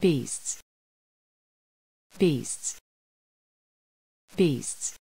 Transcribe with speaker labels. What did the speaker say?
Speaker 1: beasts. Beasts. Beasts.